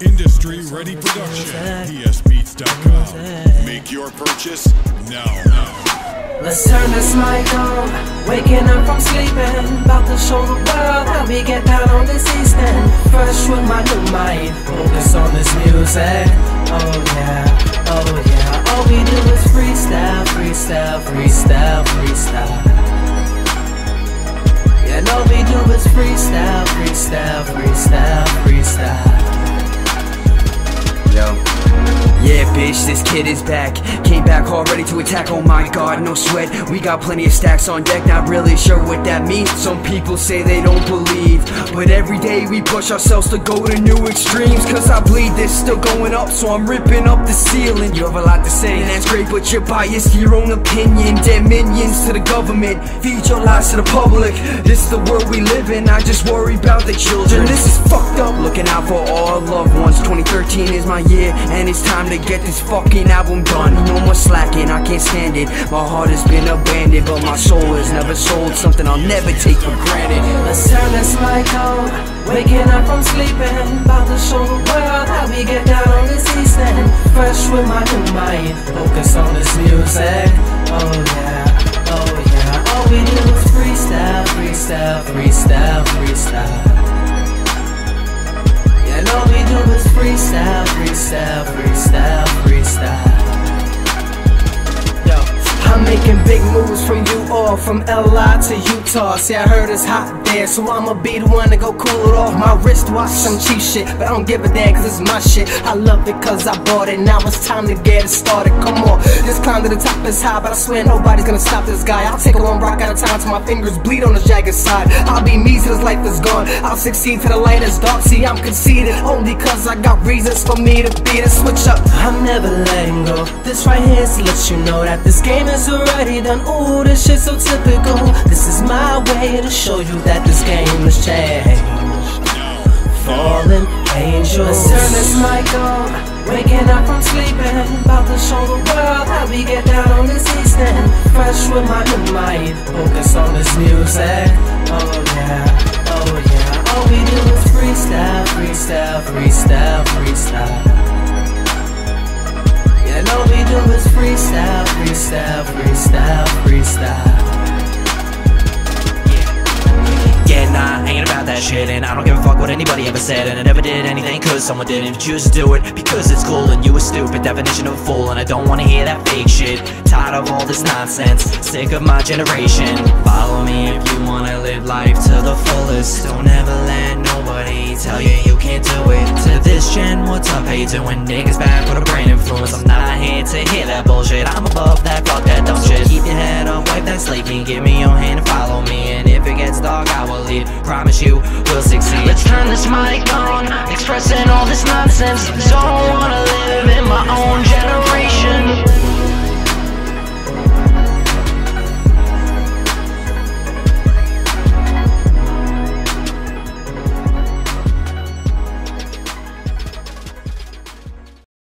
Industry Ready Production. PSBeats.com. Make your purchase now. now. Let's turn this mic on. Waking up from sleeping. About to show the world how we get down on this East End. Fresh with my new mind. Focus on this music. Oh yeah, oh yeah. All we do is freestyle, freestyle, freestyle, freestyle. Freestyle, freestyle, freestyle, freestyle. Yo. Yeah, bitch, this kid is back. Came back hard, ready to attack. Oh my god, no sweat. We got plenty of stacks on deck, not really sure what that means. Some people say they don't believe. But every day we push ourselves to go to new extremes. Cause I bleed this still going up, so I'm ripping up the ceiling. You have a lot to say, and that's great, but you're biased to your own opinion. Dead minions to the government. Feed your lies to the public. This is the world we live in. I just worry about the children. This is fucked up. Looking out for all loved ones. 2013 is my year, and it's time to get this fucking album done. No more slacking, I can't stand it. My heart has been abandoned, but my soul has never sold. Something I'll never take for granted. Turn this mic on. Waking up from sleeping. About to show the world how we get down on this End. Fresh with my new mind. Focus on this music. Oh yeah, oh yeah. All we do is freestyle, freestyle, freestyle, freestyle. Yeah, all we do is freestyle, freestyle, freestyle, freestyle. Yo, I'm making big moves from you all, from LI to Utah. See, I heard it's hot there, so I'ma be the one to go cool it off. My wristwatch, some cheap shit, but I don't give a damn cause it's my shit. I love it cause I bought it, now it's time to get it started. Come on, this climb to the top is high, but I swear nobody's gonna stop this guy. I'll take a one rock at a time till my fingers bleed on the jagged side. I'll be me till this life is gone. I'll succeed till the light is dark. See, I'm conceited only cause I got reasons for me to be the switch up. I'm never letting go. This right here is to let you know that this game is already done. Ooh, this shit's so typical. This is my way to show you that this game has changed. Fallen angels. Turn this mic on. Waking up from sleeping. About to show the world how we get down on this East End. Fresh with my new mind. Focus on this music. Oh yeah, oh yeah. All we do is freestyle, freestyle, freestyle, freestyle. Shit And I don't give a fuck what anybody ever said And I never did anything cause someone didn't choose to do it Because it's cool and you a stupid definition of a fool And I don't wanna hear that fake shit. Tired of all this nonsense, sick of my generation. Follow me if you wanna live life to the fullest. Don't ever let nobody tell you you can't do it. To this gen, what's up, how you doing? Niggas back with a brain influence. I'm not here to hear that bullshit. I'm above that, fuck that dumb shit. Keep your head up, wipe that slate clean. Give me Gets dark, I will leave Promise you, we'll succeed Let's turn this mic on, expressing all this nonsense. Don't wanna live in my own generation.